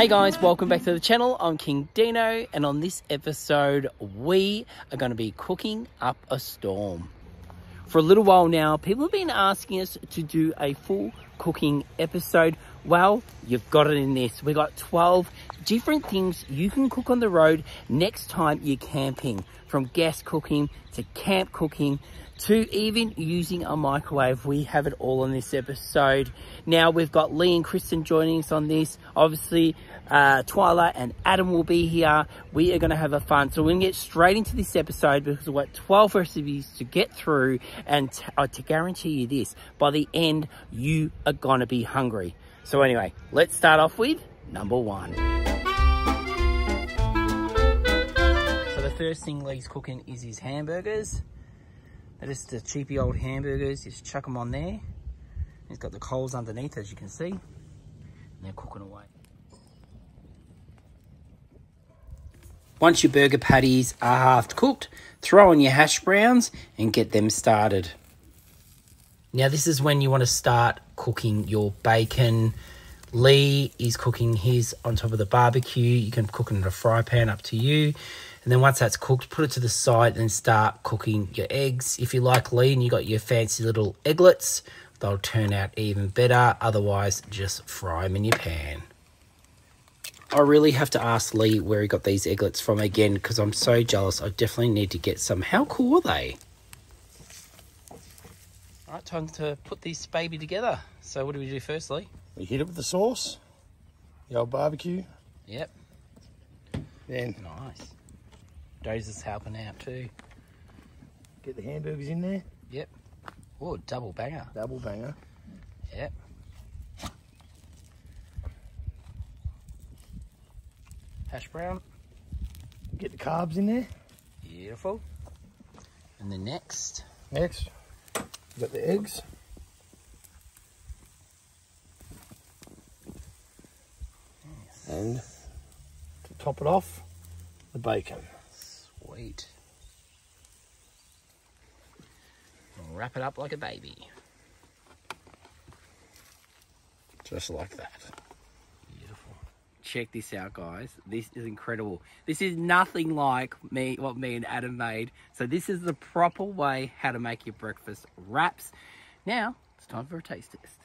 Hey guys, welcome back to the channel. I'm Kingdeano, and on this episode, we are going to be cooking up a storm. For a little while now, people have been asking us to do a full cooking episode. Well, you've got it in this. We got 12 different things you can cook on the road next time you're camping. From gas cooking to camp cooking to even using a microwave. We have it all on this episode. Now we've got Lee and Kristen joining us on this. Obviously, uh, Twyla and Adam will be here. We are going to have a fun. So we're going to get straight into this episode because we've got 12 recipes to get through. And to guarantee you this, by the end, you are going to be hungry. So anyway, let's start off with number one. So the first thing Lee's cooking is his hamburgers. They're just the cheapy old hamburgers. Just chuck them on there. He's got the coals underneath, as you can see. And they're cooking away. Once your burger patties are half cooked, throw in your hash browns and get them started. Now this is when you want to start cooking your bacon. Lee is cooking his on top of the barbecue. You can cook it in a fry pan, up to you. And then once that's cooked, put it to the side and start cooking your eggs. If you like Lee and you got your fancy little egglets, they'll turn out even better. Otherwise, just fry them in your pan. I really have to ask Lee where he got these egglets from again because I'm so jealous. I definitely need to get some. How cool are they? All right, time to put this baby together. So what do we do first, Lee? We hit it with the sauce, the old barbecue. Yep. Then Nice. Dozer's helping out too. get the hamburgers in there. Yep. Oh, double banger. Double banger. Yep. Hash brown. Get the carbs in there. Beautiful. And the next. Next, we got the eggs. And to top it off, the bacon. Sweet. Wrap it up like a baby. Just like that. Check this out, guys. This is incredible. This is nothing like me, what me and Adam made. So this is the proper way how to make your breakfast wraps. Now, it's time for a taste test.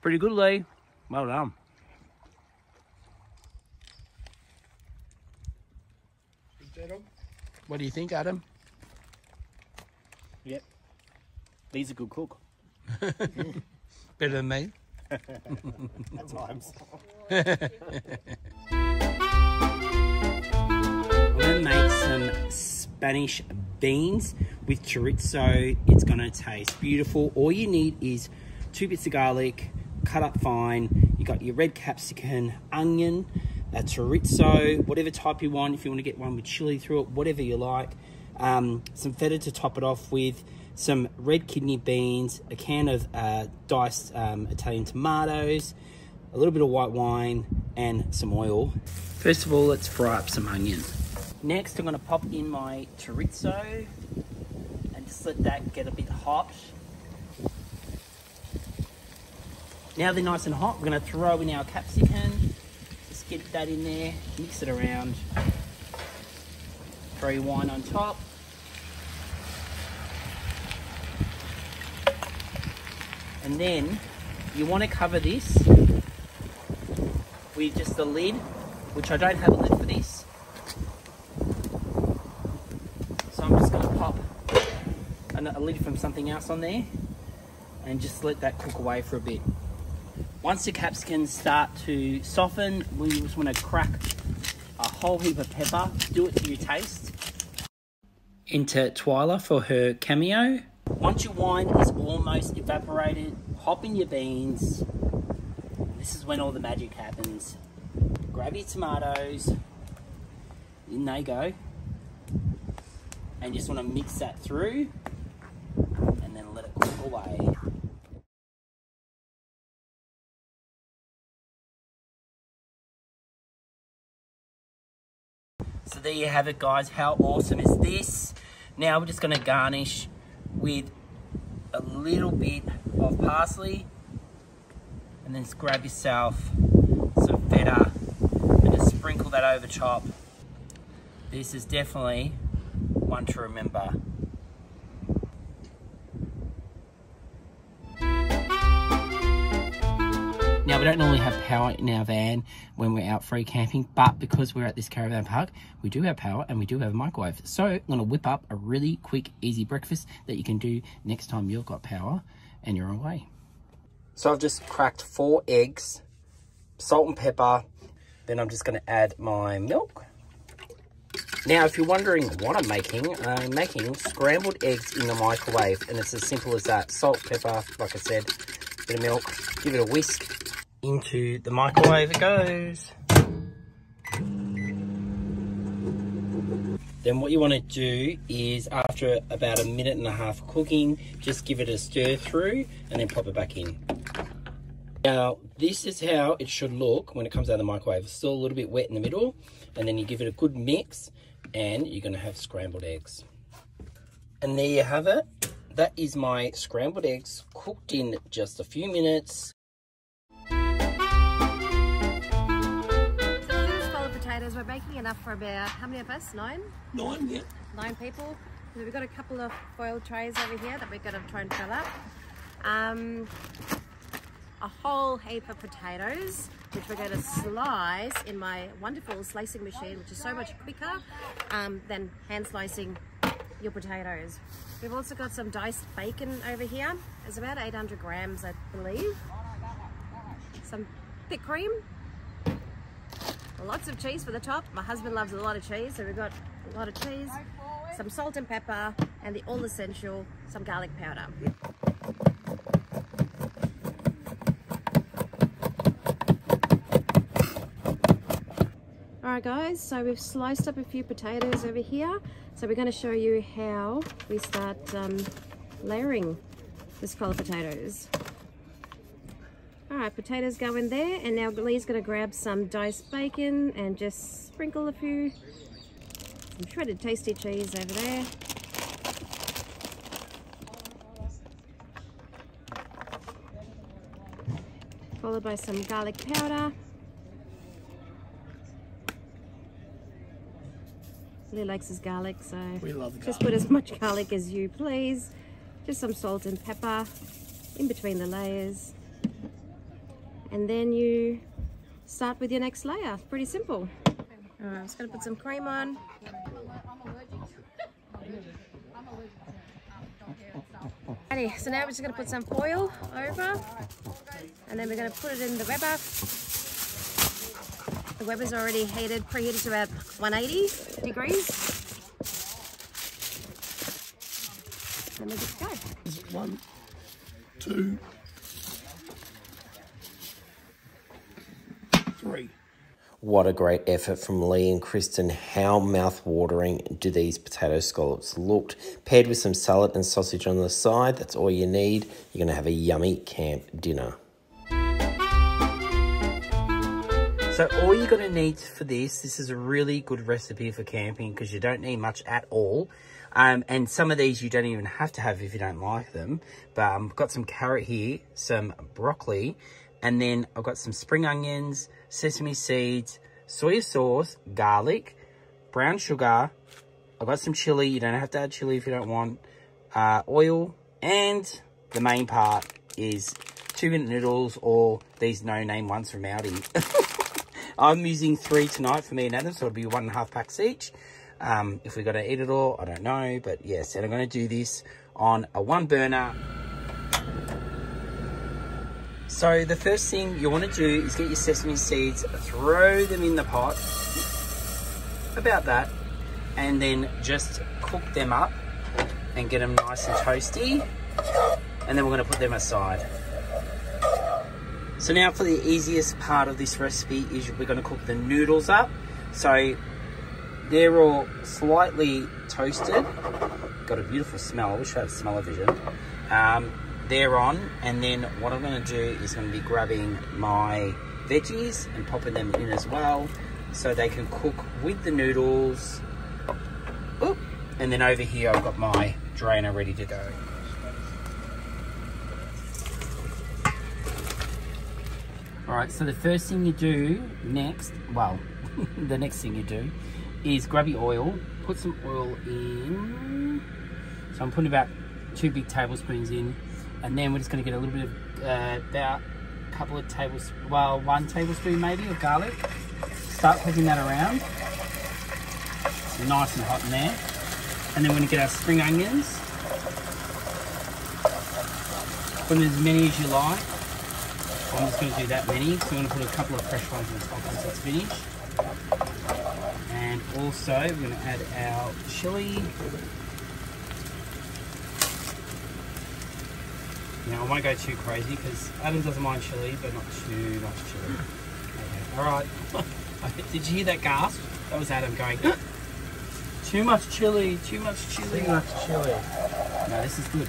Pretty good, Lee. Well done. What do you think, Adam? Yep. He's a good cook. Better than me. At times. I'm gonna make some Spanish beans with chorizo. It's gonna taste beautiful. All you need is two bits of garlic, cut up fine. You got your red capsicum, onion, a chorizo, whatever type you want. If you want to get one with chili through it, whatever you like. Um, some feta to top it off with, some red kidney beans, a can of uh, diced um, Italian tomatoes, a little bit of white wine, and some oil. First of all, let's fry up some onion. Next, I'm going to pop in my chorizo and just let that get a bit hot. Now they're nice and hot, we're going to throw in our capsicum. Just get that in there, mix it around. Throw your wine on top. And then you want to cover this with just the lid, which I don't have a lid for this. So I'm just going to pop a lid from something else on there and just let that cook away for a bit. Once the capsicums start to soften, we just want to crack a whole heap of pepper. Do it to your taste. Enter Twyla for her cameo. Once your wine is almost evaporated, hop in your beans. This is when all the magic happens. Grab your tomatoes. In they go. And just want to mix that through. And then let it cook away. So there you have it guys. How awesome is this? Now we're just going to garnish with a little bit of parsley and then grab yourself some feta and just sprinkle that over top. This is definitely one to remember. Now, we don't normally have power in our van when we're out free camping, but because we're at this caravan park, we do have power and we do have a microwave. So I'm gonna whip up a really quick, easy breakfast that you can do next time you've got power and you're away. So I've just cracked four eggs, salt and pepper. Then I'm just gonna add my milk. Now, if you're wondering what I'm making, I'm making scrambled eggs in the microwave, and it's as simple as that. Salt, pepper, like I said, bit of milk, give it a whisk, into the microwave it goes. Then what you want to do is after about a minute and a half cooking, just give it a stir through and then pop it back in. Now, this is how it should look when it comes out of the microwave. It's still a little bit wet in the middle, and then you give it a good mix, and you're gonna have scrambled eggs. And there you have it. That is my scrambled eggs cooked in just a few minutes. Potatoes. We're making enough for about, how many of us? Nine? Nine, yeah. Nine people. So we've got a couple of foil trays over here that we're going to try and fill up. Um, a whole heap of potatoes, which we're going to slice in my wonderful slicing machine, which is so much quicker um, than hand slicing your potatoes. We've also got some diced bacon over here. It's about 800 grams, I believe. Some thick cream, Lots of cheese for the top. My husband loves a lot of cheese, so we've got a lot of cheese, some salt and pepper, and the all essential, some garlic powder. Alright guys, so we've sliced up a few potatoes over here. So we're going to show you how we start um, layering the scallop potatoes. All right, potatoes go in there, and now Lee's gonna grab some diced bacon and just sprinkle a few, some shredded tasty cheese over there. Followed by some garlic powder. Lee likes his garlic, so just put as much garlic as you please. Just some salt and pepper in between the layers and then you start with your next layer. Pretty simple. Alright, I'm just to put some cream on. Alrighty, so now we're just to put some foil over and then we're to put it in the Weber. The Weber's already heated, preheated to about 180 degrees. And we're just go. One, two, three. What a great effort from Lee and Kristen. How mouth-watering do these potato scallops look? Paired with some salad and sausage on the side, that's all you need. You're going to have a yummy camp dinner. So all you're going to need for this, this is a really good recipe for camping because you don't need much at all. Um, and some of these you don't even have to have if you don't like them. But um, I've got some carrot here, some broccoli, and then I've got some spring onions, sesame seeds, soy sauce, garlic, brown sugar. I've got some chili. You don't have to add chili if you don't want. Uh, oil. And the main part is two-minute noodles or these no-name ones from Aldi. I'm using three tonight for me and Adam, so it'll be one and a half packs each. Um, if we're going to eat it all, I don't know. But yes, and I'm going to do this on a one burner. So the first thing you want to do is get your sesame seeds, throw them in the pot, about that, and then just cook them up and get them nice and toasty. And then we're going to put them aside. So now for the easiest part of this recipe is we're going to cook the noodles up. So they're all slightly toasted. Got a beautiful smell. I wish I had smell-o-vision. Um, they're on. And then what I'm gonna do is I'm gonna be grabbing my veggies and popping them in as well so they can cook with the noodles. Oop. And then over here, I've got my drainer ready to go. All right, so the first thing you do next, well, the next thing you do is grab your oil, put some oil in. So I'm putting about two big tablespoons in and then we're just going to get a little bit of uh, about a couple of tablespoons, well, one tablespoon maybe of garlic. Start cooking that around. Nice and hot in there. And then we're going to get our spring onions. Put in as many as you like. I'm just going to do that many. So I'm going to put a couple of fresh ones on top once it's finished. And also we're going to add our chili. Now I won't go too crazy because Adam doesn't mind chili, but not too much chili. Okay, all right. Did you hear that gasp? That was Adam going. too much chili, too much chili. Too much chili. No, this is good.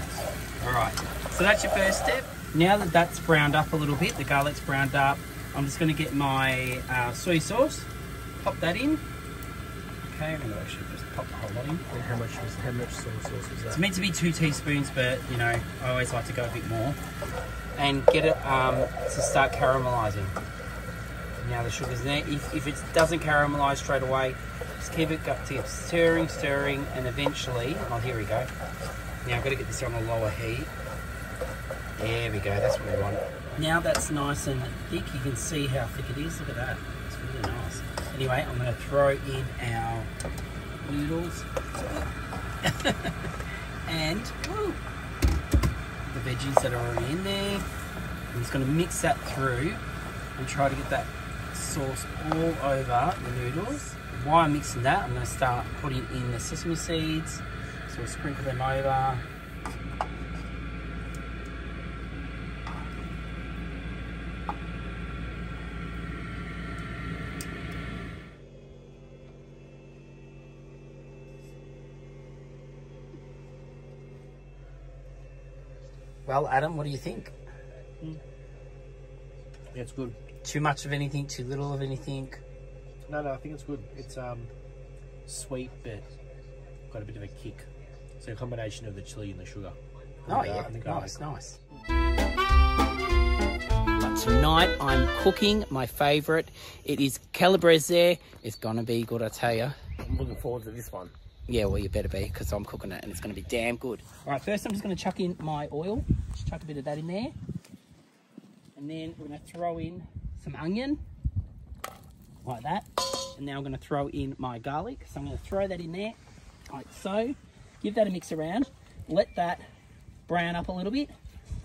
All right. So that's your first step. Now that that's browned up a little bit, the garlic's browned up, I'm just going to get my uh, soy sauce, pop that in. Okay, I'm going to actually just pop the whole lot in. And how much was how much soy sauce was that? It's meant to be two teaspoons, but you know, I always like to go a bit more. And get it um, to start caramelizing. Now the sugar's there. If, if it doesn't caramelize straight away, just keep it up to stirring, stirring, and eventually, oh here we go. Now I've got to get this on a lower heat. There we go, that's what we want. Now that's nice and thick, you can see how thick it is. Look at that, it's really nice. Anyway, I'm going to throw in our noodles and woo, the veggies that are already in there. I'm just going to mix that through and try to get that sauce all over the noodles. While I'm mixing that, I'm going to start putting in the sesame seeds. So we'll sprinkle them over. Well, Adam, what do you think? Yeah, it's good. Too much of anything, too little of anything? No, no, I think it's good. It's um sweet, but got a bit of a kick. So a combination of the chili and the sugar. Oh And, uh, yeah, and the garlic. nice, nice. But tonight I'm cooking my favourite. It is calabrese. It's gonna be good, I tell you. I'm looking forward to this one. Yeah, well you better be because I'm cooking it and it's gonna be damn good. All right, first I'm just gonna chuck in my oil. Just chuck a bit of that in there, and then we're gonna throw in some onion, like that. And now I'm gonna throw in my garlic. So I'm gonna throw that in there, like so. Give that a mix around. Let that brown up a little bit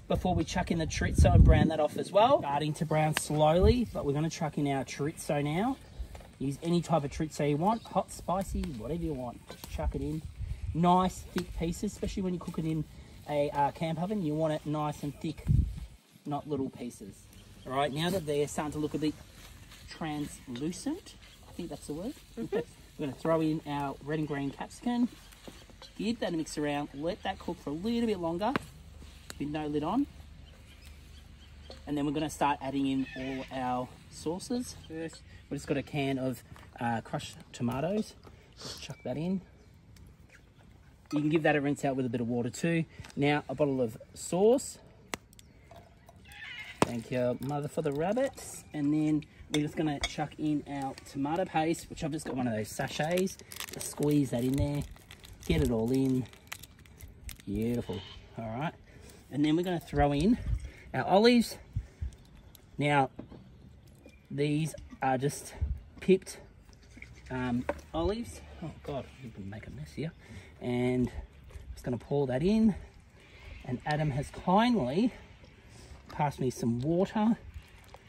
before we chuck in the chorizo and brown that off as well. Starting to brown slowly, but we're going to chuck in our chorizo now. Use any type of chorizo you want, hot, spicy, whatever you want. Just chuck it in. Nice thick pieces, especially when you cook it in a uh, camp oven. You want it nice and thick, not little pieces. All right, now that they're starting to look a bit translucent, I think that's the word. we're going to throw in our red and green capsicum. Give that a mix around. Let that cook for a little bit longer with no lid on. And then we're going to start adding in all our sauces. First, we've just got a can of uh, crushed tomatoes. Just chuck that in. You can give that a rinse out with a bit of water too. Now, a bottle of sauce. Thank you, mother, for the rabbits. And then we're just going to chuck in our tomato paste, which I've just got one of those sachets. Just squeeze that in there. Get it all in. Beautiful. All right. And then we're going to throw in our olives. Now, these are just picked um, olives. Oh God, you can make a mess here. And I'm just going to pour that in. And Adam has kindly passed me some water.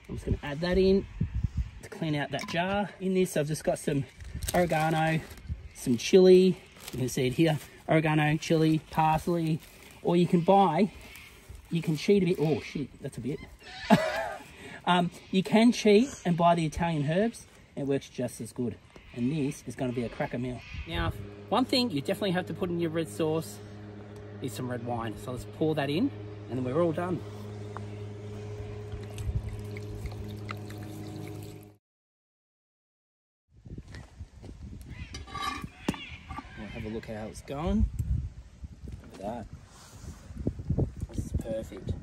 I'm just going to add that in to clean out that jar. In this, I've just got some oregano, some chili. You can see it here. Oregano, chili, parsley. Or you can buy, you can cheat a bit. Oh shit, that's a bit. um, you can cheat and buy the Italian herbs. It works just as good. And this is going to be a cracker meal. Now, one thing you definitely have to put in your red sauce is some red wine. So let's pour that in and then we're all done. We'll have a look at how it's going. Look at that. This is perfect.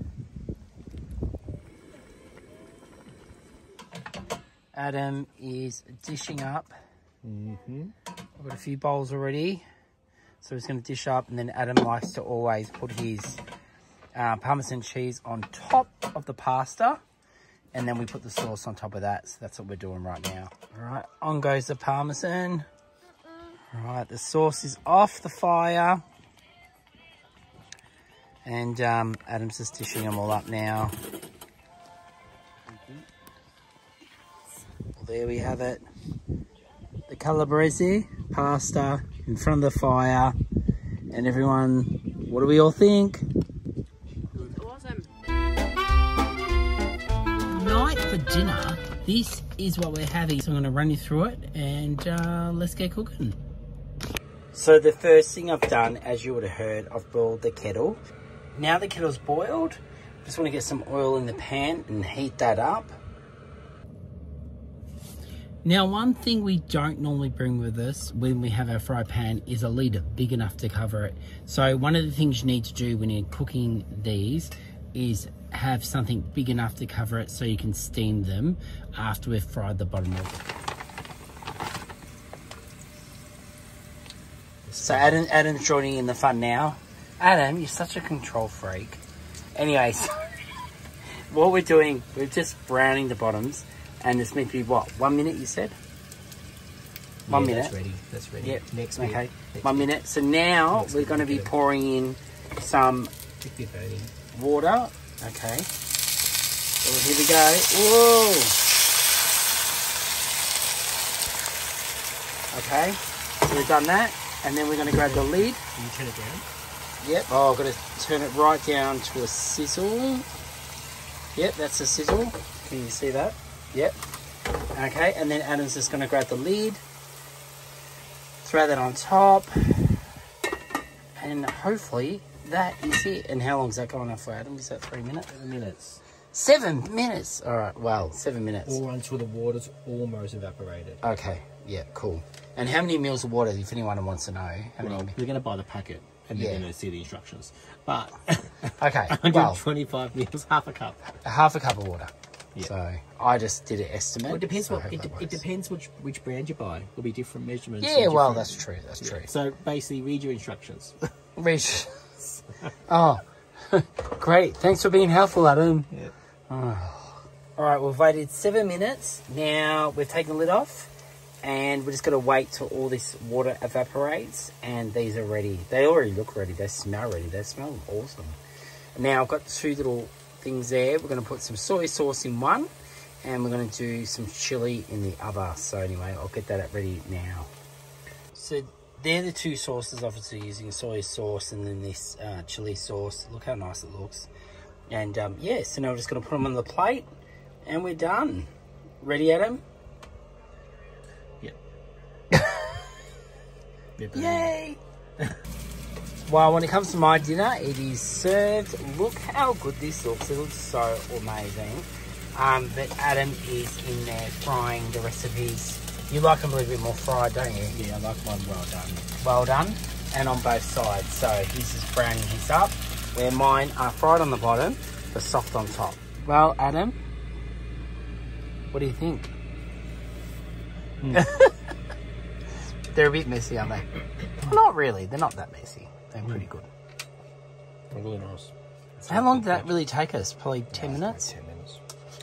Adam is dishing up. Mm-hmm. I've got a few bowls already. So he's going to dish up, and then Adam likes to always put his uh, parmesan cheese on top of the pasta, and then we put the sauce on top of that. So that's what we're doing right now. All right, on goes the parmesan. All right, the sauce is off the fire. And um, Adam's just dishing them all up now. There we have it. The calabrese pasta in front of the fire. And everyone, what do we all think? Awesome. Night for dinner, this is what we're having. So I'm going to run you through it and uh, let's get cooking. So the first thing I've done, as you would have heard, I've boiled the kettle. Now the kettle's boiled, just want to get some oil in the pan and heat that up. Now, one thing we don't normally bring with us when we have our fry pan is a lid big enough to cover it. So one of the things you need to do when you're cooking these is have something big enough to cover it so you can steam them after we've fried the bottom of it. So Adam, Adam's joining in the fun now. Adam, you're such a control freak. Anyways, what we're doing, we're just browning the bottoms, and it's meant to be what? One minute, you said? One Yeah, minute. That's ready. That's ready. Yep. Next okay. Next One minute. So now Next we're going to be pouring in some Tick the phone in. water. Okay. So here we go. Whoa. Okay. So we've done that, and then we're going to grab the lid. Can you turn it down? Yep. Oh, I've got to turn it right down to a sizzle. Yep, that's a sizzle. Can you see that? Yep. Okay, and then Adam's just going to grab the lid, throw that on top, and hopefully that is it. And how long is that going on for, Adam? Is that three minutes? Seven minutes. Seven minutes. All right. Well, seven minutes. All until the water's almost evaporated. Okay. Yeah. Cool. And how many mils of water, if anyone wants to know? How many? Well, mi- we're going to buy the packet and Yeah. then going to see the instructions. But Okay. Well, 125 mils, half a cup. half a cup of water. Yeah. So I just did an estimate. Well, it depends so what it, de- it depends which which brand you buy. There'll be different measurements. Yeah, and well, that's true. That's Yeah. true. So basically, read your instructions. Reach. oh, great. Thanks for being helpful, Adam. Yeah. Oh. All right, we've waited seven minutes. Now we've taken the lid off and we're just going to wait till all this water evaporates and these are ready. They already look ready. They smell ready. They smell awesome. Now I've got two little things there. We're going to put some soy sauce in one and we're going to do some chili in the other. So anyway, I'll get that ready now. So they're the two sauces, obviously using soy sauce and then this uh, chili sauce. Look how nice it looks. And um, yeah, so now we're just going to put them on the plate and we're done. Ready, Adam? Yep. Yay! well, when it comes to my dinner, it is served. Look how good this looks. It looks so amazing. Um, but Adam is in there frying the rest of his. You like them a little bit more fried, don't you? Yeah, I like mine well done. Well done. And on both sides. So he's just browning his up. Where mine are fried on the bottom, but soft on top. Well, Adam, what do you think? They're a bit messy, aren't they? Not really. They're not that messy. They're pretty good. Really nice. How long did that really take us? Probably 10 minutes? Ten minutes.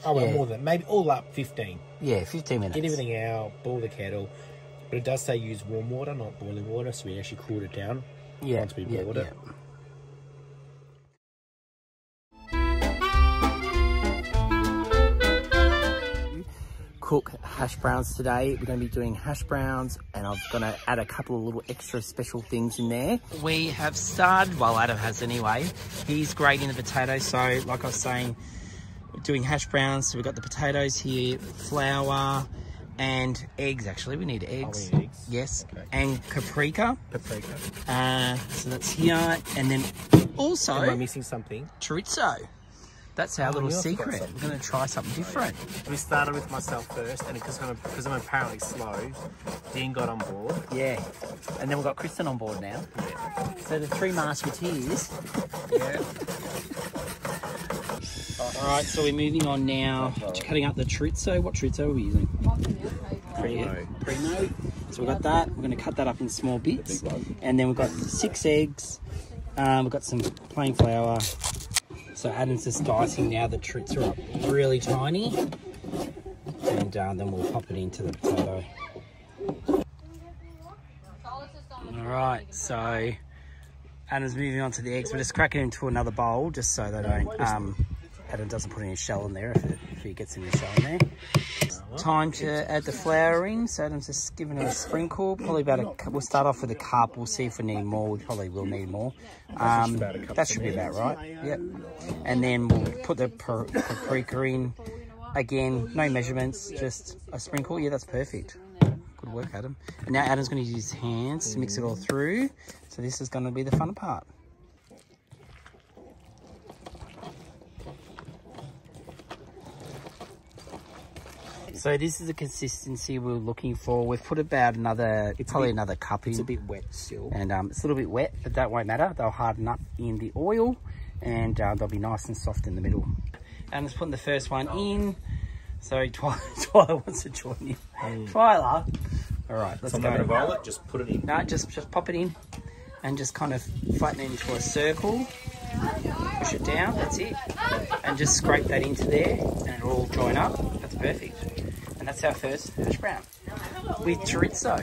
Oh, well, Yeah. more than maybe all up fifteen. Yeah, 15 minutes. Get everything out, boil the kettle. But it does say use warm water, not boiling water, so we actually cooled it down. yeah, once we yeah, boiled it. yeah. Cook hash browns today. We're going to be doing hash browns and I'm going to add a couple of little extra special things in there. We have started, well Adam has anyway, he's grating the potatoes. So like I was saying, we're doing hash browns. So we've got the potatoes here, flour and eggs actually. We need eggs. need eggs? Yes. Okay. And paprika. Paprika. Uh, so that's here, and then also Am I missing something? chorizo. That's our Oh, little yeah, secret. We're going to try something different. We started with myself first, and because I'm, because I'm apparently slow, Dean got on board. Yeah. And then we've got Kristen on board now. So the three musketeers. Yeah. All right, so we're moving on now to cutting up the chorizo. What chorizo are we using? Primo. Primo. So we've got that. We're going to cut that up in small bits. And then we've got six eggs. Um, we've got some plain flour. So Adam's just dicing now. The chorizo are up really tiny. And uh, then we'll pop it into the potato. All right, so Adam's moving on to the eggs. We're just cracking into another bowl just so they don't, um, Adam doesn't put any shell in there if, it, if he gets any shell in there. Time to add the flour in. So Adam's just giving it a sprinkle. Probably about a, we'll start off with a cup. We'll see if we need more. We probably will need more. Um, that should be about right. Yep. And then we'll put the pa- paprika in. Again, no measurements, just a sprinkle. Yeah, that's perfect. Good work, Adam. And now Adam's going to use his hands to mix it all through. So this is going to be the fun part. So this is the consistency we're looking for. We've put about another, it's probably bit- another cup in. It's a bit wet still. and um, it's a little bit wet, but that won't matter. They'll harden up in the oil, and uh, they'll be nice and soft in the middle. And let's put the first one in. Sorry, Twyla, Twyla wants to join you. Twyla. All right, let's So I'm not go. going to roll it, just put it in. No, just just pop it in, and just kind of flatten it into a circle. Push it down. That's it. And just scrape that into there, and it'll all join up. That's perfect. And that's our first hash brown with chorizo.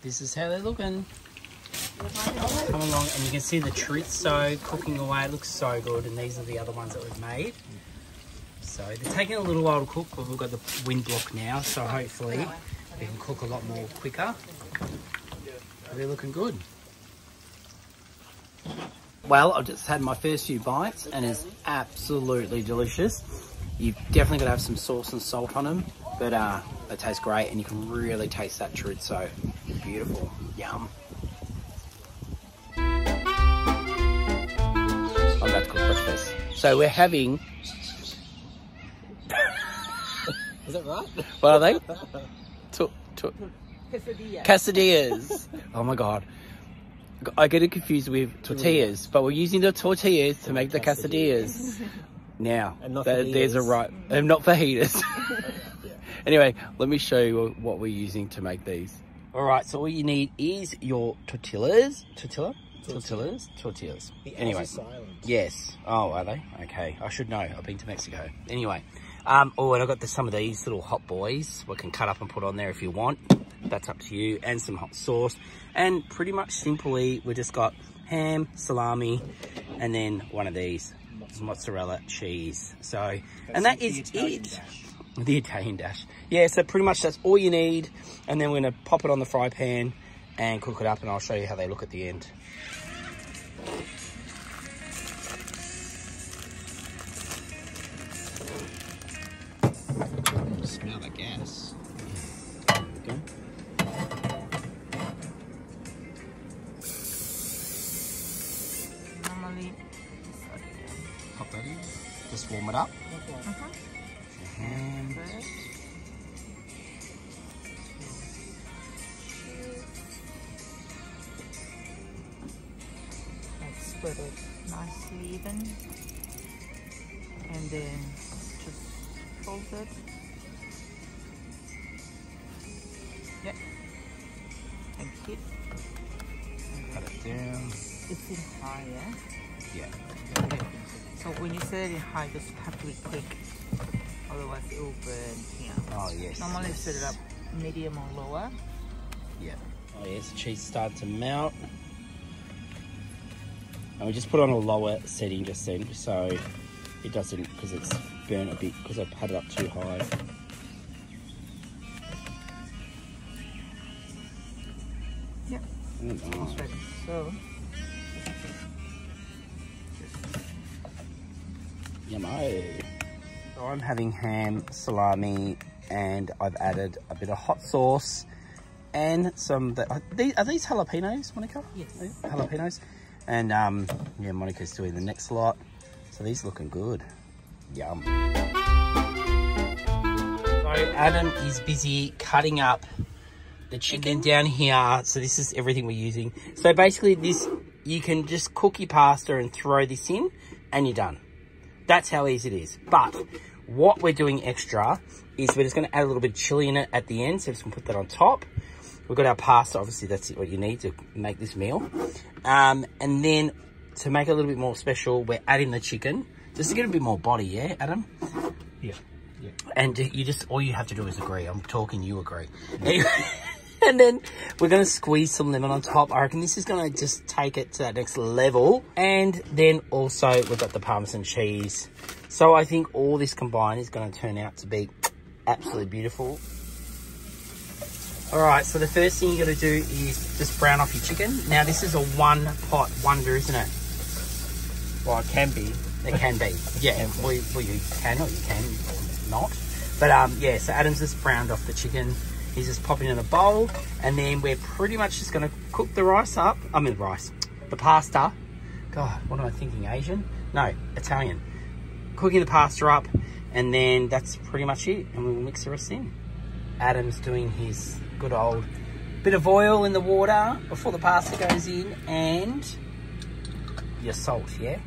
This is how they're looking. Come along and you can see the chorizo cooking away. It looks so good. And these are the other ones that we've made. So they're taking a little while to cook, but we've got the wind block now. So hopefully we can cook a lot more quicker. But they're looking good. Well, I've just had my first few bites and it's absolutely delicious. You've definitely got to have some sauce and salt on them, but uh, they taste great and you can really taste that chorizo. Beautiful. Yum. I'm about to cook breakfast. So we're having. Is that right? What are they? To, to, quesadillas. oh my god. I get it confused with tortillas, but we're using the tortillas to make the quesadillas. Now, And not that- there's a right, and not fajitas. Anyway, let me show you what we're using to make these. All right, so all you need is your tortillas. Tortilla? Tortillas? Tortillas. Anyway. Yes. Oh, are they? Okay. I should know. I've been to Mexico. Anyway. Um, oh, and I've got the, some of these little hot boys we can cut up and put on there if you want. That's up to you. And some hot sauce. And pretty much simply, we just got ham, salami, and then one of these. Mozzarella cheese. So, and that is Italian it. dash. The Italian dash. Yeah, so pretty much that's all you need. And then we're going to pop it on the fry pan and cook it up and I'll show you how they look at the end. It's in high, yeah? Yeah. Okay. So when you set it in high, just have to be quick. Otherwise it will burn here. Oh, yes. Normally yes. set it up medium or lower. Yeah. Oh, yes, the cheese started to melt. And we just put on a lower setting just then, so it doesn't, because it's burnt a bit, because I've had it up too high. Yep. Mm, oh. So Yummo. So I'm having ham, salami, and I've added a bit of hot sauce and some. Are these, are these jalapenos, Monica? Yes. Jalapenos. And um, yeah, Monica's doing the next lot. So these looking good. Yum. So Adam is busy cutting up the chicken down here. So this is everything we're using. So basically this, you can just cook your pasta and throw this in and you're done. That's how easy it is. But what we're doing extra is we're just going to add a little bit of chili in it at the end. So just going to put that on top. We've got our pasta. Obviously, that's what you need to make this meal. Um, and then to make it a little bit more special, we're adding the chicken. Just to get a bit more body, yeah, Adam? Yeah. Yeah. And you just, all you have to do is agree. I'm talking, you agree. Anyway, and then we're going to squeeze some lemon on top. I reckon this is going to just take it to that next level. And then also we've got the Parmesan cheese. So I think all this combined is going to turn out to be absolutely beautiful. All right, so the first thing you got to do is just brown off your chicken. Now this is a one pot wonder, isn't it? Well, it can be. It can be. Yeah, well, you can or you can not. But um, yeah, so Adam's just browned off the chicken. He's just popping in a bowl. And then we're pretty much just to cook the rice up. I mean, rice. The pasta. God, what am I thinking? Asian? No, Italian. Cooking the pasta up. And then that's pretty much it. And we'll mix the rest in. Adam's doing his good old bit of oil in the water before the pasta goes in. And your salt, yeah?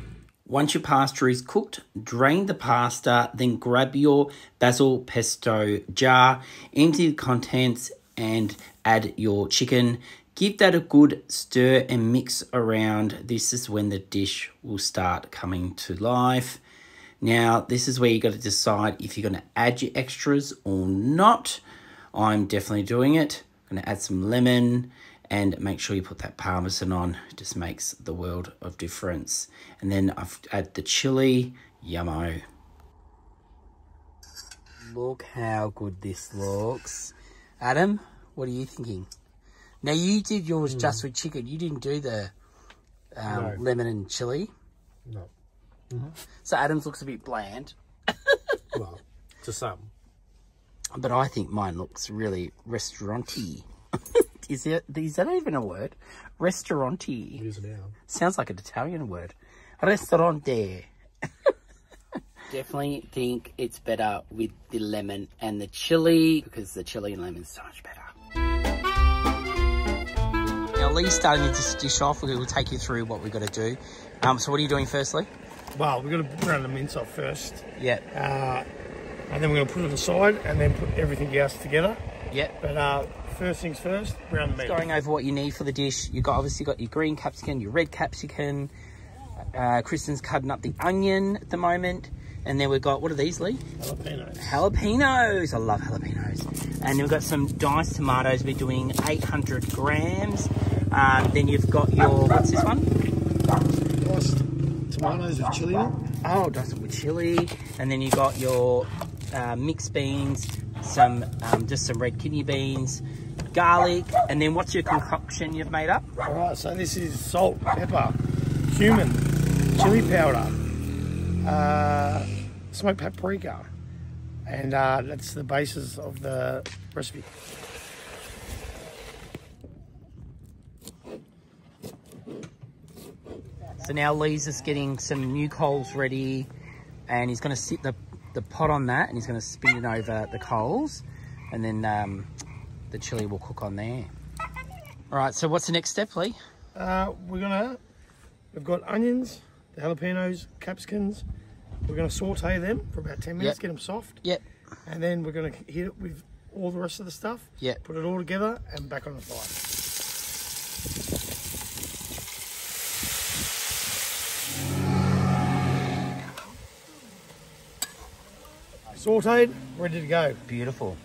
Once your pasta is cooked, drain the pasta, then grab your basil pesto jar, empty the contents, and add your chicken. Give that a good stir and mix around. This is when the dish will start coming to life. Now, this is where you got to decide if you're going to add your extras or not. I'm definitely doing it. I'm going to add some lemon and make sure you put that parmesan on. It just makes the world of difference. And then I've add the chili. Yummo. Look how good this looks. Adam what are you thinking? Now you did yours mm. just with chicken. You didn't do the um, no. lemon and chili? No. Mm -hmm. so Adam's looks a bit bland. Well to some. But I think mine looks really restauranty is it is that even a word? Restauranti. It is now. Sounds like an Italian word. Restaurante. Definitely think it's better with the lemon and the chili because the chili and lemon is so much better. Now Lee's starting to dish off. We will take you through what we've got to do. Um, so what are you doing firstly? Well, we're going to brown the mince off first. Yeah. Uh, and then we're going to put it aside and then put everything else together. Yeah. But uh, first things first, brown meat. Going over what you need for the dish, you've got obviously got your green capsicum, your red capsicum. Uh, Kristen's cutting up the onion at the moment. And then we've got, what are these, Lee? Jalapenos. Jalapenos. I love jalapenos. And then we've got some diced tomatoes. We're doing 800 grams. Um, then you've got your, what's this one? Diced tomatoes with chili. Oh, diced with chili. And then you've got your uh, mixed beans, some um, just some red kidney beans, garlic, and then what's your concoction you've made up? All right, so this is salt, pepper, cumin, chili powder, uh, smoked paprika, and uh, that's the basis of the recipe. So now Lee's just getting some new coals ready and he's going to sit the, the pot on that and he's going to spin it over the coals and then um, the chili will cook on there. All right, so what's the next step, Lee? Uh, we're gonna, we've got onions, the jalapenos, capsicums. We're gonna saute them for about 10 minutes, yep. get them soft. Yep. And then we're gonna hit it with all the rest of the stuff. Yep. Put it all together and back on the fire. Sauteed, ready to go. Beautiful.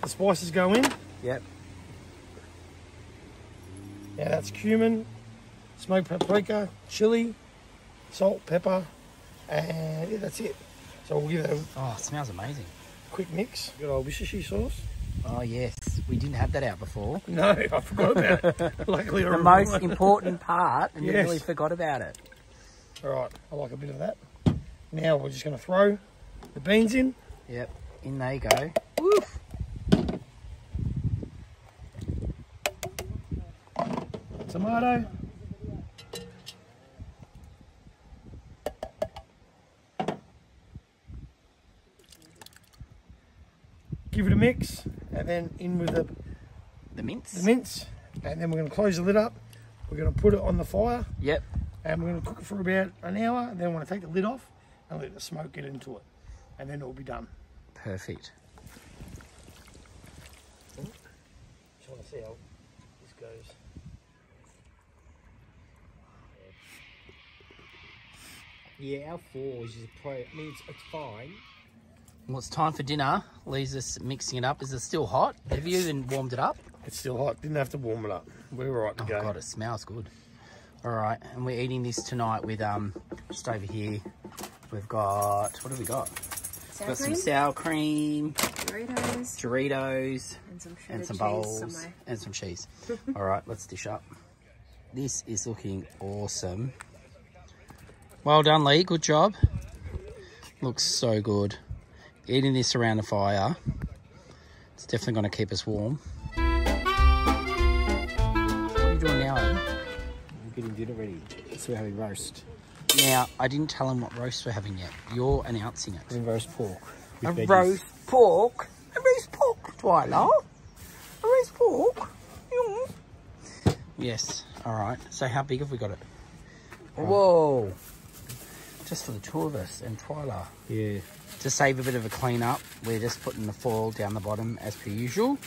The spices go in. Yep. Yeah, that's cumin, smoked paprika, chili, salt, pepper, and yeah, that's it. So we'll give it a oh, it smells amazing. Quick mix. Good old Worcestershire sauce. Oh yes, we didn't have that out before. No, I forgot about it. Luckily, the most important part, and yes. you really forgot about it. All right, I like a bit of that. Now we're just going to throw the beans in. Yep, in they go. Tomato. give it a mix, and then in with the, The mince. the mince, and then we're going to close the lid up. We're going to put it on the fire, Yep. and we're going to cook it for about an hour. And then we're going to take the lid off and let the smoke get into it, and then it'll be done. Perfect. Just want to see how this goes. Yeah, our four is just probably, I mean, it's, it's fine. Well, it's time for dinner. Lisa's mixing it up. Is it still hot? Have you even warmed it up? It's still hot. Didn't have to warm it up. We're right to Oh go. god, it smells good. All right, and we're eating this tonight with um just over here. We've got what have we got? Sour got some cream, sour cream, Doritos, Doritos, and some shredded and some cheese bowls somewhere. and some cheese. All right, let's dish up. This is looking awesome. Well done, Lee. Good job. Looks so good. Eating this around the fire. It's definitely going to keep us warm. What are you doing now, Adam? We're getting dinner ready. So we're having roast. Now, I didn't tell him what roast we're having yet. You're announcing it. Having roast pork. A veggies. roast pork? A roast pork, Twyla? A roast pork? Mm. Yes, alright. So how big have we got it? Whoa! Just for the two of us and Twyla. Yeah. To save a bit of a clean up, we're just putting the foil down the bottom as per usual.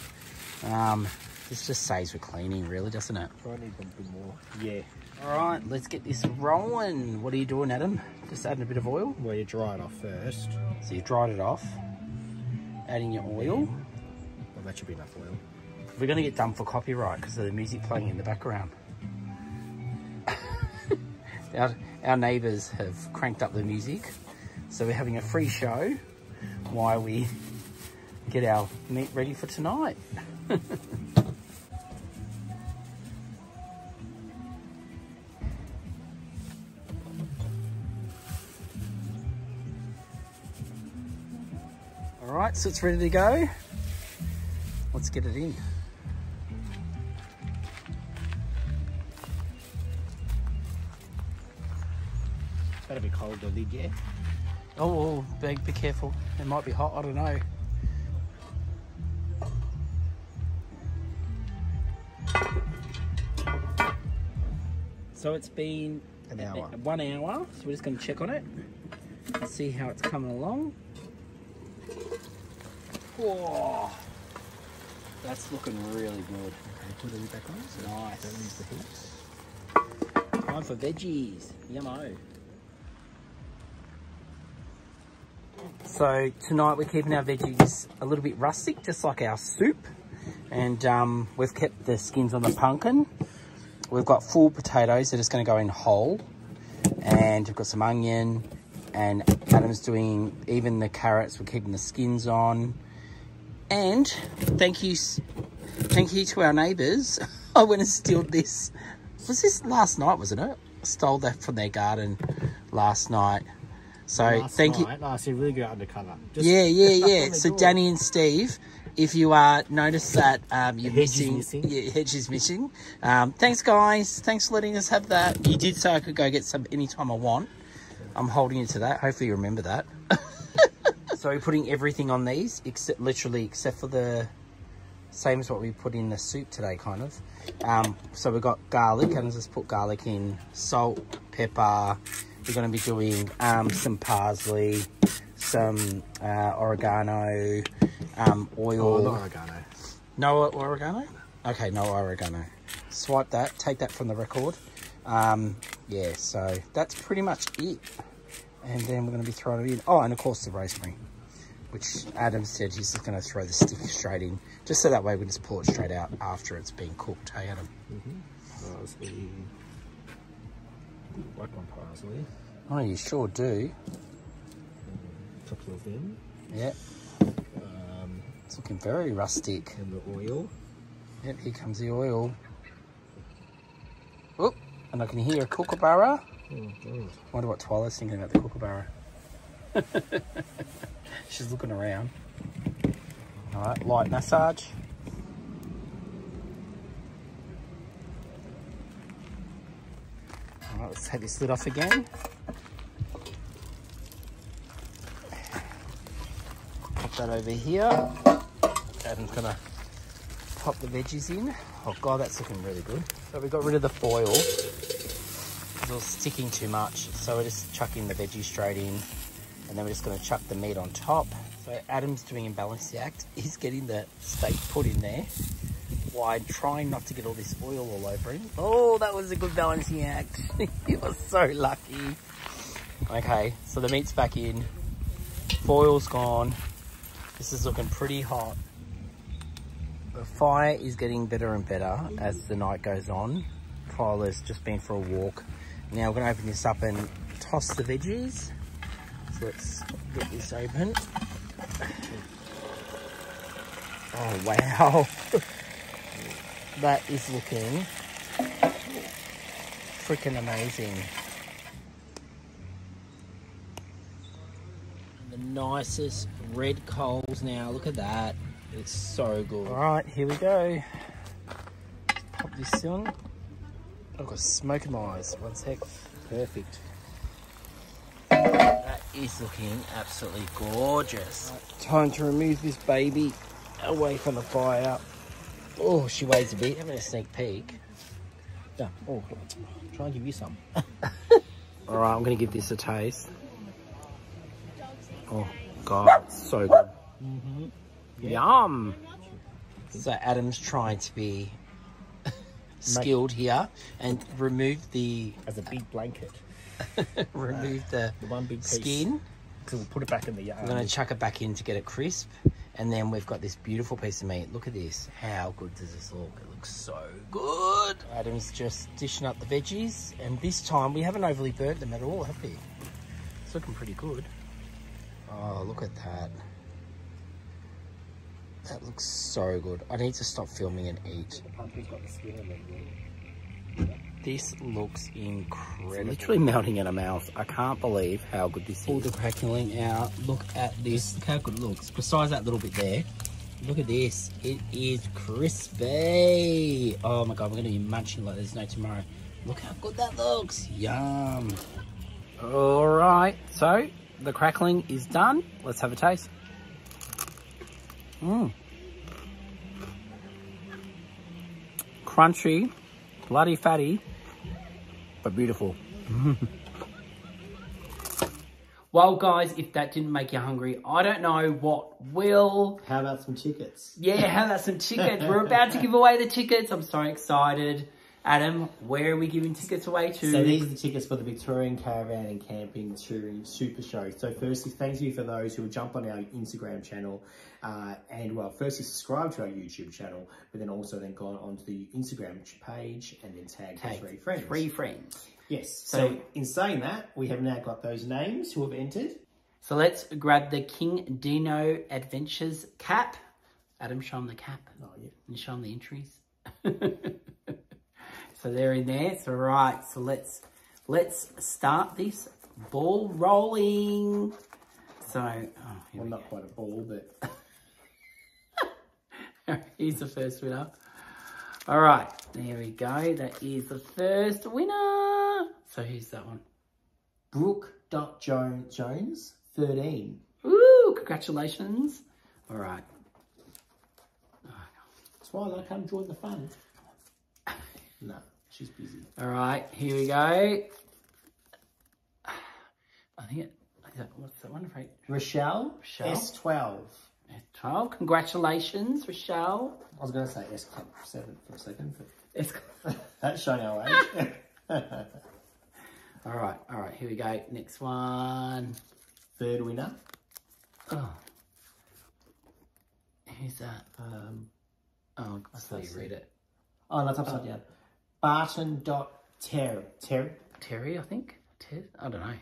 Um, this just saves with cleaning really, doesn't it? Try need a bit more. Yeah. Alright, let's get this rolling. What are you doing, Adam? Just adding a bit of oil? Well, you dry it off first. So you've dried it off. Adding your oil. Well, that should be enough oil. We're going to get done for copyright because of the music playing in the background. Our, our neighbours have cranked up the music, so we're having a free show while we get our meat ready for tonight. All right, so it's ready to go. Let's get it in. It's gotta be cold, the lid, yeah? Oh, oh be, be careful. It might be hot. I don't know. So it's been An hour. one hour. So we're just going to check on it. See how it's coming along. Whoa. That's looking really good. Okay, put lid back on. So Nice. Don't lose the heat. Time for veggies. Yummo. So tonight we're keeping our veggies a little bit rustic, just like our soup. And um, we've kept the skins on the pumpkin. We've got full potatoes that is going to go in whole. And we've got some onion. And Adam's doing even the carrots. We're keeping the skins on. And thank you, thank you to our neighbours. I went and stole this. Was this last night? Wasn't it? Stole that from their garden last night. So Last thank you. night, Oh, so really good undercover. Just Yeah, yeah, yeah. So door. Danny and Steve, if you uh, notice that um, you're hedge missing, missing. yeah, hedge is missing. Um, thanks, guys. Thanks for letting us have that. You did say I could go get some anytime I want. I'm holding you to that. Hopefully, you remember that. so we're putting everything on these, except literally except for the same as what we put in the soup today, kind of. Um, so we've got garlic, and just put garlic in, salt, pepper. We're going to be doing um, some parsley, some uh, oregano, um, oil. Oh, not oregano. No oregano? Okay, no oregano. Swipe that, take that from the record. Um, yeah, so that's pretty much it. And then we're going to be throwing it in. Oh, and of course the rosemary, which Adam said he's just going to throw the stick straight in, just so that way we can just pull it straight out after it's been cooked. Hey, Adam? Mm Parsley. Like my parsley. Oh, you sure do. Couple of them. Yeah, Um, it's looking very rustic. and the oil. Yep, here comes the oil. Oh, and I can hear a kookaburra. Oh, God. Wonder what Twyla's thinking about the kookaburra. She's looking around. All right, light massage. All right, let's have this lid off again. Pop that over here. Adam's gonna pop the veggies in. Oh god, that's looking really good. So we got rid of the foil. It was sticking too much. So we're just chucking the veggies straight in. And then we're just gonna chuck the meat on top. So Adam's doing a balancing act. He's getting the steak put in there. Wide, trying not to get all this oil all over him. Oh, that was a good balancing act. he was so lucky. Okay, so the meat's back in. Foil's gone. This is looking pretty hot. The fire is getting better and better as the night goes on. Twyla's just been for a walk. Now we're gonna open this up and toss the veggies. So let's get this open. Oh wow. that is looking freaking amazing. The nicest red coals now. Look at that. It's so good. All right, here we go. Pop this on. I've got smoke in my eyes. One sec. Perfect. That is looking absolutely gorgeous. time to remove this baby away from the fire. Oh, she weighs a bit. Having a sneak peek. Yeah. Oh, try and give you some. All right, I'm gonna give this a taste. Oh God, so good. Mm-hmm. Yum. So Adam's trying to be skilled here and remove the As a big blanket. remove the The one big piece. skin. So we'll put it back in the uh, I'm gonna chuck it back in to get it crisp, and then we've got this beautiful piece of meat. Look at this. How good does this look? It looks so good. Adam's just dishing up the veggies, and this time we haven't overly burnt them at all, have we? It's looking pretty good. Oh, look at that. That looks so good. I need to stop filming and eat. The pumpkin's got the skin on it. This looks incredible. Literally melting in a mouth. I can't believe how good this is. Pull the crackling out. Look at this. Look how good it looks. Besides that little bit there, look at this. It is crispy. Oh my god, we're going to be munching like there's no tomorrow. Look how good that looks. Yum. All right, so the crackling is done. Let's have a taste. Mmm. Crunchy, bloody fatty, but beautiful. well, guys, if that didn't make you hungry, I don't know what will. How about some tickets? Yeah, how about some tickets? We're about to give away the tickets. I'm so excited. Adam, where are we giving tickets away to? So these are the tickets for the Victorian Caravan and Camping Touring Super Show. So firstly, thank you for those who will jump on our Instagram channel uh, and well, firstly subscribe to our YouTube channel, but then also then go on to the Instagram page and then tag, Tag three friends. Three friends. Yes. So- So, in saying that, we have now got those names who have entered. So let's grab the Kingdeano Adventures cap. Adam, show them the cap. Oh yeah. and show them the entries. so they're in there. So right, so let's let's start this ball rolling. So oh, Well, we not quite a ball, but he's the first winner. All right, there we go. That is the first winner. So who's that one? Brooke Dot Jones Jones thirteen. Ooh, congratulations. All right. That's why I come join the fun. No, she's busy. All right, here we go. I think it, what's that one? Right. Rochelle, Rochelle? S12. Oh, congratulations, Rochelle. I was going to say S7 for a second, but It's... that's showing our age. all right, all right, here we go. Next one. Third winner, Oh. Who's that? um, Oh, so you read it. oh, it's upside down. Barton dot Ter. Ter. Terry, I think. Ter I don't know.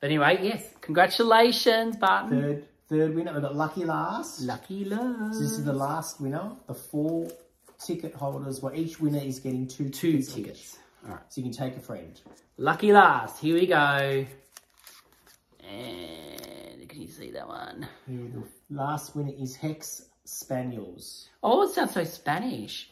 But anyway, yes, congratulations, Barton. Third, third winner. We've got Lucky Last. Lucky last. So this is the last winner. The four ticket holders, well, each winner is getting two Two tickets. tickets. All right. So you can take a friend. Lucky last. Here we go. And can you see that one? Here, the last winner is Hex Spaniels. Oh, it sounds so Spanish.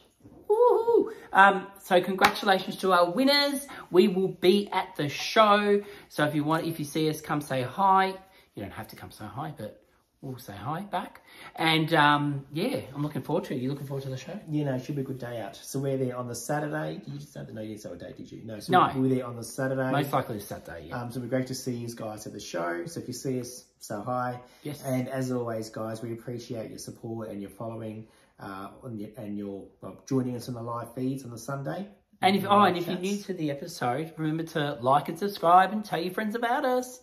Um, so congratulations to our winners. We will be at the show. So if you want, if you see us, come say hi. You don't have to come say hi, but we'll say hi back. And um, yeah, I'm looking forward to it. You looking forward to the show? You know, it should be a good day out. So we're there on the Saturday. Did you just say no? You didn't say what day, did you? No. So No. we're there on the Saturday. Most likely Saturday, yeah. Um, so it'd be great to see you guys at the show. So if you see us, say hi. Yes. And as always, guys, we appreciate your support and your following uh, on and your well, joining us on the live feeds on the Sunday. And if oh, and if you're new to the episode, remember to like and subscribe and tell your friends about us.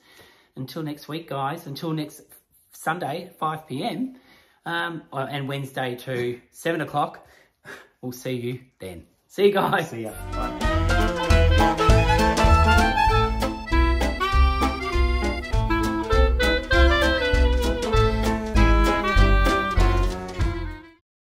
Until next week, guys. Until next Sunday, 5 p.m. Um, and Wednesday to 7 o'clock. We'll see you then. See you guys. See ya. Bye.